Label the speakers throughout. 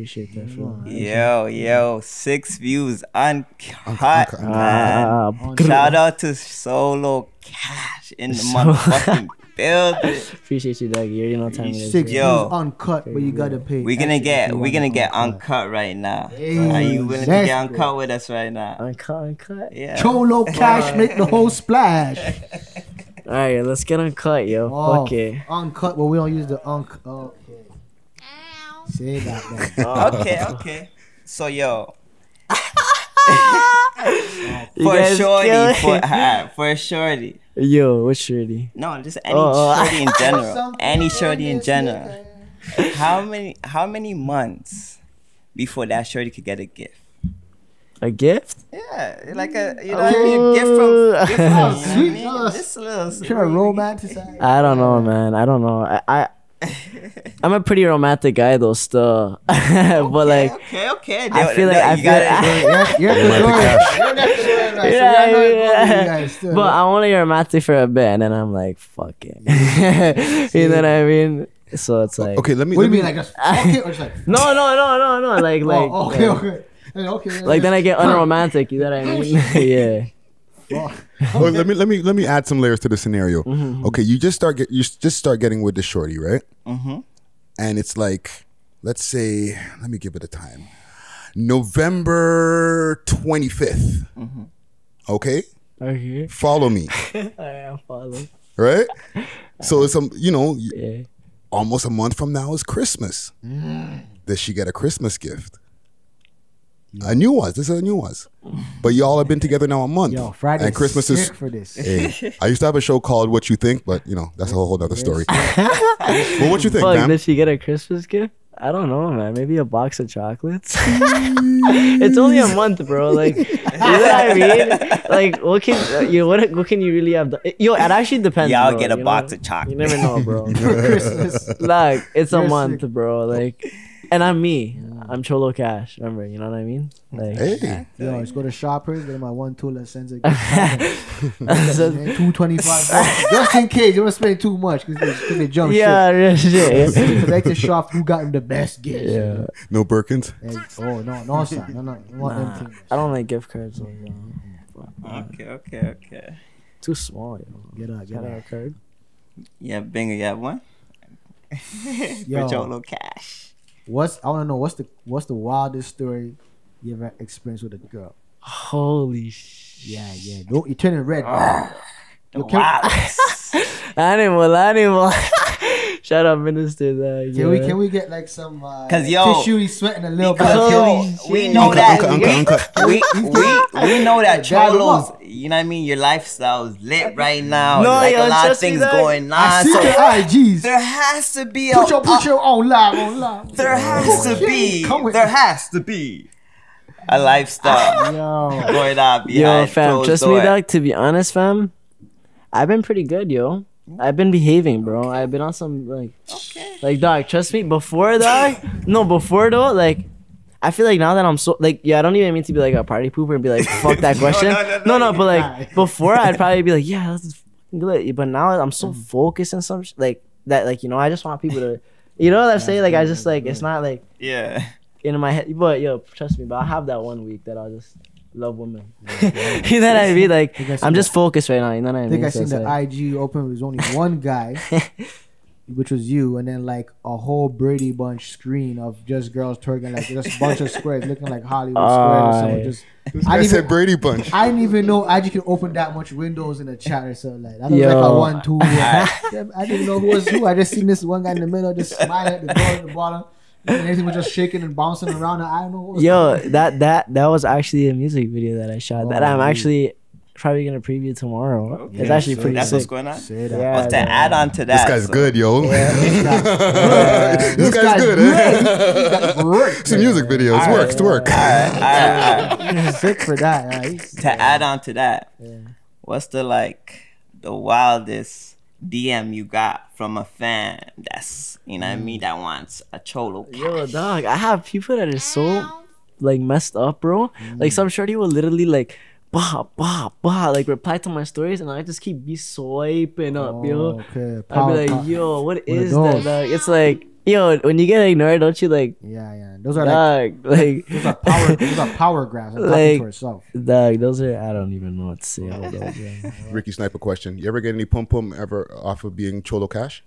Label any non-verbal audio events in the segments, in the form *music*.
Speaker 1: Appreciate that. Phil.
Speaker 2: Yo, yo, six views uncut,
Speaker 3: Uncut,
Speaker 2: man.
Speaker 1: Ah,
Speaker 2: Shout out to Cholo Cash in the *laughs* motherfucking building.
Speaker 1: appreciate you, Doug. You're in what time.
Speaker 4: Six.
Speaker 2: Yo.
Speaker 4: views uncut, but you gotta pay.
Speaker 2: We're gonna get we're gonna get uncut right now. Are you willing to get uncut with us right now?
Speaker 1: Uncut, uncut.
Speaker 2: Yeah.
Speaker 4: Solo *laughs* cash make the whole splash.
Speaker 1: All right, let's get uncut, yo.
Speaker 4: Oh,
Speaker 1: Fuck it.
Speaker 4: Uncut, but we don't use the uncut. Okay. Say that then. *laughs*
Speaker 2: okay, okay. So yo, *laughs* for a
Speaker 1: guys
Speaker 2: shorty,
Speaker 1: killing-
Speaker 2: for *laughs* uh, for a shorty.
Speaker 1: Yo, what's shorty?
Speaker 2: No, just any
Speaker 1: Oh, oh.
Speaker 2: shorty in general. Any shorty in general. How many how many months before that shorty could get a gift?
Speaker 1: A gift?
Speaker 2: Yeah, like a you know what I mean? A gift from, gift from you know I
Speaker 4: Sweet.
Speaker 2: mean? Just a little
Speaker 4: Trying to romanticize.
Speaker 1: I don't know, man. I don't know. I, I *laughs* I'm a pretty romantic guy though, still. *laughs* but like,
Speaker 2: okay, okay.
Speaker 1: I feel like I
Speaker 2: you
Speaker 1: feel.
Speaker 2: gotta- *laughs*
Speaker 4: You're, you're the
Speaker 3: Romantic
Speaker 4: You're next to it, right? So
Speaker 1: Yeah,
Speaker 4: you're not
Speaker 1: yeah,
Speaker 4: going with
Speaker 1: yeah.
Speaker 4: you guys still.
Speaker 1: but I want to be romantic for a bit, and then I'm like, fuck it. you know what I mean? So it's like,
Speaker 3: Okay, let me.
Speaker 4: What do you mean, like just fuck it, or just like?
Speaker 1: no, no, no, no, no. Like, oh, like,
Speaker 4: oh, okay,
Speaker 1: like,
Speaker 4: okay, Hey, okay.
Speaker 1: like then I get unromantic. You know what I mean? yeah. *laughs*
Speaker 4: Fuck.
Speaker 3: oh, let me let me let me add some layers to the scenario.
Speaker 1: Mm-hmm.
Speaker 3: Okay, you just start get you just start getting with the shorty, right?
Speaker 2: Mhm.
Speaker 3: And it's like, let's say, let me give it a time, November twenty
Speaker 1: Mm-hmm.
Speaker 3: Okay,
Speaker 1: Okay.
Speaker 3: follow me, *laughs*
Speaker 1: I am following.
Speaker 3: right? So it's um, you know,
Speaker 1: Yeah.
Speaker 3: almost a month from now is Christmas. Does she get a Christmas gift? A new one. This is a new one. But y'all have been together now a month.
Speaker 4: Yo, Friday.
Speaker 3: and Christmas
Speaker 4: sick
Speaker 3: is
Speaker 4: for this.
Speaker 3: Hey, I used to have a show called What You Think, but you know that's a whole other story. *laughs* well, what you think,
Speaker 1: Fuck,
Speaker 3: man?
Speaker 1: did she get a Christmas gift? I don't know, man. Maybe a box of chocolates. *laughs* it's only a month, bro. Like, you know what I *laughs* mean? Like, what can uh, you what what can you really have? done? Yo, it actually depends.
Speaker 2: Y'all
Speaker 1: bro,
Speaker 2: get a box
Speaker 1: know?
Speaker 2: of chocolate.
Speaker 1: You never know, bro.
Speaker 4: Christmas.
Speaker 1: like, it's a
Speaker 4: You're
Speaker 1: month,
Speaker 4: sick.
Speaker 1: bro. Like, and I'm me. I'm Cholo Cash. Remember, you know what I mean? Like,
Speaker 3: Hey,
Speaker 4: Yo, let's go to Shoppers. Get my one tool that sends it. *laughs* *laughs* Two twenty five. Just in case you don't spend too much because they, 'cause they jump
Speaker 1: yeah, real shit. *laughs*
Speaker 4: shit. Select the shop who got him the best gift.
Speaker 1: yeah.
Speaker 3: no Birkins.
Speaker 4: And, oh no, no, sir, no, no. You want
Speaker 1: Nah. I don't like gift cards. Though, yo.
Speaker 2: Okay, okay, okay.
Speaker 1: Too small, yo.
Speaker 4: Get out, get
Speaker 1: Got
Speaker 4: out.
Speaker 1: card.
Speaker 2: Yeah, bingo, you have one?
Speaker 4: Yo.
Speaker 2: For Cholo Cash.
Speaker 4: What's I want to know what's the what's the wildest story you ever experienced with a girl?
Speaker 1: Holy shit.
Speaker 4: Yeah, yeah. Don't you're turning red. Yo, can,
Speaker 2: Wow.
Speaker 1: Animal, animal. Shout out minister. That,
Speaker 4: can we can we get like some uh,
Speaker 2: 'Cause, yo,
Speaker 4: tissue? He's sweating a little bit.
Speaker 2: Because yo, we know
Speaker 3: Uncle,
Speaker 2: that we, *laughs* we, we know that
Speaker 4: Dab him
Speaker 2: Cholos, you know what I mean? Your lifestyle is lit right now.
Speaker 1: No,
Speaker 2: like
Speaker 1: yo,
Speaker 2: a lot of things
Speaker 1: dog.
Speaker 2: going
Speaker 4: I
Speaker 2: on.
Speaker 4: see
Speaker 2: So
Speaker 4: the IGs.
Speaker 2: there has to be a,
Speaker 4: Put your put
Speaker 2: a-
Speaker 4: your own live on live.
Speaker 2: there has to be
Speaker 4: come with
Speaker 2: there has to be a lifestyle *laughs*
Speaker 4: Yo,
Speaker 2: going on behind Yo,
Speaker 1: fam,
Speaker 2: closed
Speaker 1: trust
Speaker 2: door.
Speaker 1: me, dog. To be honest, fam, I've been pretty good, yo. I've been behaving, bro. I've been on some like,
Speaker 2: Okay.
Speaker 1: like, dog. Trust me. Before, dog. no, before though, like, I feel like now that I'm so like, yeah, I don't even mean to be like a party pooper and be like, fuck that *laughs* question.
Speaker 2: no, no,
Speaker 1: no,
Speaker 2: no,
Speaker 1: no, but like before, I'd *laughs* probably be like, yeah, this is fucking good. But now I'm so mm. focused on some sh- like that, like you know, I just want people to, you know what I'm saying? Like I just like it's not like
Speaker 2: Yeah.
Speaker 1: in my head. But yo, trust me, but I have that one week that I'll just love women. *laughs* you know what I mean? Like
Speaker 4: I
Speaker 1: I'm just
Speaker 4: that.
Speaker 1: focused right now. You know what I
Speaker 4: I
Speaker 1: mean?
Speaker 4: think I seen
Speaker 1: it's
Speaker 4: the
Speaker 1: like-
Speaker 4: IG open. It was only *laughs* one guy, which was you, and then like a whole Brady Bunch screen of just girls twerking, like just a bunch of squares looking like Hollywood squares. Or something. Just
Speaker 3: This
Speaker 4: I
Speaker 3: guy
Speaker 4: didn't
Speaker 3: said
Speaker 4: even-
Speaker 3: Brady Bunch.
Speaker 4: I didn't even know IG could open that much windows in a chat or something like that. That was like a
Speaker 1: Yo.
Speaker 4: one two. *laughs* I didn't know who was who. I just seen this one guy in the middle just smiling at the door at the bottom. And everything was just shaking and bouncing around. I don't know. What was
Speaker 1: Yo, that that that was actually a music video that I shot. that
Speaker 4: Oh,
Speaker 1: I'm actually probably gonna preview tomorrow.
Speaker 2: Okay.
Speaker 1: It's actually
Speaker 4: so
Speaker 1: pretty
Speaker 2: That's
Speaker 1: sick.
Speaker 2: what's going on.
Speaker 4: Say that.
Speaker 1: Yeah,
Speaker 2: Well, to
Speaker 1: man.
Speaker 2: add on to that, This
Speaker 3: guy's
Speaker 2: so- *laughs*
Speaker 3: good, yo.
Speaker 4: This guy's
Speaker 3: this
Speaker 4: This
Speaker 3: guy's
Speaker 4: guy's
Speaker 3: good.
Speaker 4: great.
Speaker 3: eh?
Speaker 4: This guy's great. *laughs*
Speaker 3: It's a music video. It
Speaker 2: Alright.
Speaker 3: works. It works.
Speaker 2: Alright, alright, alright. *laughs*
Speaker 4: Sick for that. he's-
Speaker 2: to add on to that,
Speaker 1: Yeah.
Speaker 2: what's the like the wildest DM you got from a fan that's you know what I mean mm. that wants a cholo
Speaker 1: Yo, dog, I have people that are so like messed up, bro. Like mm. some shorty will literally like bah bah bah like reply to my stories and I just keep be swiping up, yo.
Speaker 4: Oh, okay.
Speaker 1: I'd
Speaker 4: Power
Speaker 1: be like,
Speaker 4: pop.
Speaker 1: yo, what
Speaker 4: of
Speaker 1: is that? Dog? It's like Yo, when you get ignored, don't you like,
Speaker 4: Yeah, yeah. Those are like
Speaker 1: dog, *laughs* like,
Speaker 4: those are power. those are power grabs. I'm
Speaker 1: Like-
Speaker 4: to herself.
Speaker 1: dog, those are, I don't even know what to say about those. yeah. *laughs*
Speaker 3: Ricky Sniper question. You ever get any pum pum ever off of being Cholo Cash?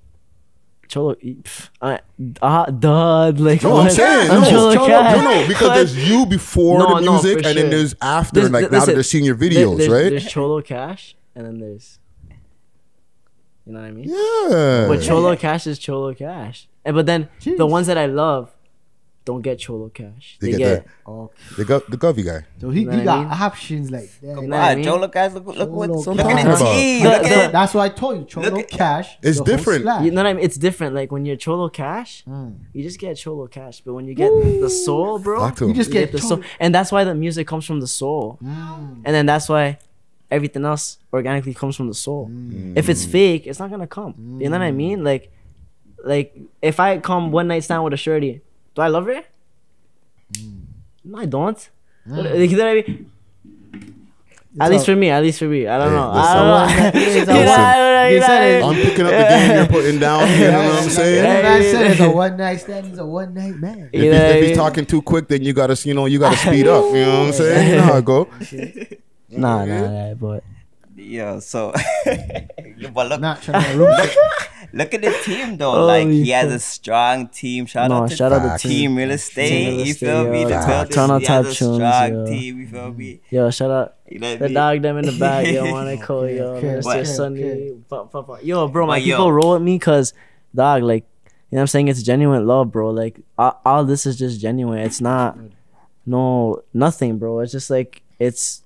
Speaker 1: Cholo, pff, I, uh, duh, like,
Speaker 3: No, I'm saying
Speaker 1: I'm
Speaker 3: no,
Speaker 1: Cholo
Speaker 3: no,
Speaker 1: Cash.
Speaker 3: no, because there's you before
Speaker 1: No,
Speaker 3: the music,
Speaker 1: for
Speaker 3: and then there's after,
Speaker 1: There's-
Speaker 3: like now
Speaker 1: listen,
Speaker 3: that they're seeing your videos,
Speaker 1: there's,
Speaker 3: right?
Speaker 1: There's Cholo Cash, and then there's, you know what I mean?
Speaker 3: yeah.
Speaker 1: But Cholo Cash is Cholo Cash, and but then the ones that I love don't get Cholo Cash.
Speaker 3: They
Speaker 1: They,
Speaker 3: get
Speaker 1: get,
Speaker 4: Okay.
Speaker 3: the Gov- the Govy guy.
Speaker 4: So he,
Speaker 1: Know
Speaker 4: he
Speaker 1: I
Speaker 4: got
Speaker 1: mean?
Speaker 4: options like that.
Speaker 1: You know what
Speaker 2: Wow,
Speaker 1: I mean?
Speaker 2: Joe, look, look, look what,
Speaker 4: Cholo
Speaker 2: look at
Speaker 3: Cash.
Speaker 2: the team.
Speaker 1: The-
Speaker 2: Look
Speaker 4: That's why I told you, Cholo
Speaker 2: Look
Speaker 4: Cash.
Speaker 3: It's different.
Speaker 1: You know what I mean? It's different. Like when you're Cholo Cash,
Speaker 4: Mm.
Speaker 1: you just get Cholo Cash, but when you get the soul, bro,
Speaker 4: You
Speaker 3: him.
Speaker 4: just
Speaker 1: you
Speaker 4: get
Speaker 1: get the soul, and that's why the music comes from the soul,
Speaker 4: Mm.
Speaker 1: and then that's why everything else organically comes from the soul. Mm. If it's fake, it's not gonna come. You know what I mm. mean? Like, like if I come one night stand with a shorty, do I love her? Mm. No, I don't. Like, you know what I mean? At least for me, at least for me. I don't
Speaker 3: Hey,
Speaker 1: know. I don't know.
Speaker 4: It's
Speaker 1: You
Speaker 4: a
Speaker 1: know,
Speaker 4: one-
Speaker 1: I don't know,
Speaker 4: they
Speaker 1: you know
Speaker 4: said
Speaker 1: what I
Speaker 4: it-
Speaker 1: mean?
Speaker 3: I'm picking up the game you're putting down. You know what I'm saying?
Speaker 4: That
Speaker 1: Yeah.
Speaker 4: man said it's a one night stand. He's a one night man.
Speaker 3: If,
Speaker 1: You
Speaker 3: he's,
Speaker 1: know what
Speaker 3: if he's talking too quick, then you gotta, you know, you gotta speed up. You know what I'm saying? *laughs* You know how it go.
Speaker 1: Nah, nah, nah, but
Speaker 2: Yo, so *laughs* but look,
Speaker 4: Not trying to
Speaker 2: look *laughs* at the team though. like he has a strong team. Shout
Speaker 1: no,
Speaker 2: out to
Speaker 1: shout out
Speaker 3: Facts.
Speaker 1: to
Speaker 2: Team
Speaker 1: team.
Speaker 2: Real Estate. You
Speaker 1: Estate,
Speaker 2: feel me?
Speaker 1: yo.
Speaker 2: The
Speaker 3: Facts.
Speaker 2: building,
Speaker 1: Turn on
Speaker 2: he
Speaker 1: top
Speaker 2: has a
Speaker 1: tunes,
Speaker 2: strong
Speaker 1: yo.
Speaker 2: team. You feel me?
Speaker 1: Yo, shout out
Speaker 2: You know
Speaker 1: the
Speaker 2: mean?
Speaker 1: dog them in the back. Yo, *laughs* wanna call yo,
Speaker 4: okay,
Speaker 1: Mr.
Speaker 2: okay,
Speaker 1: Sunny.
Speaker 4: okay.
Speaker 1: Fu- fu- fu- Yo, bro, my
Speaker 2: But yo.
Speaker 1: people roll with me because, dog, like, you know what I'm saying? It's genuine love, bro. Like, all, all this is just genuine. It's not, no, nothing, bro. It's just like, it's,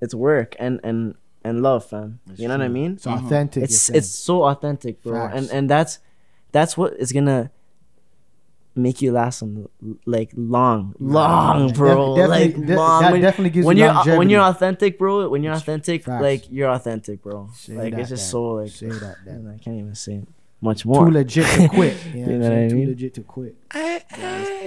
Speaker 1: it's work and, and, and love, fam. You know what I mean?
Speaker 4: It's authentic.
Speaker 1: it's it's so authentic, bro,
Speaker 4: Facts.
Speaker 1: and and that's that's what is gonna make you last on like long, long,
Speaker 4: Def-
Speaker 1: bro,
Speaker 4: definitely-
Speaker 1: like
Speaker 4: de-
Speaker 1: long.
Speaker 4: that
Speaker 1: when,
Speaker 4: definitely gives
Speaker 1: when
Speaker 4: you
Speaker 1: you're uh,
Speaker 4: when
Speaker 1: you're authentic, bro. When you're authentic,
Speaker 4: Facts.
Speaker 1: like you're authentic, bro.
Speaker 4: Say
Speaker 1: like
Speaker 4: that,
Speaker 1: it's just
Speaker 4: Dan.
Speaker 1: so like
Speaker 4: Say that, Dan.
Speaker 1: man, *sighs* I can't even say much more.
Speaker 4: Too legit to quit. *laughs* You know,
Speaker 1: You
Speaker 4: what
Speaker 1: know
Speaker 4: I'm
Speaker 1: what I
Speaker 4: saying? Too legit to quit.